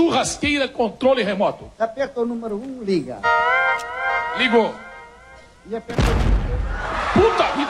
Churrasqueira controle remoto. Aperta o número 1, um, liga. Ligou. E aperta o número 2. Puta vida!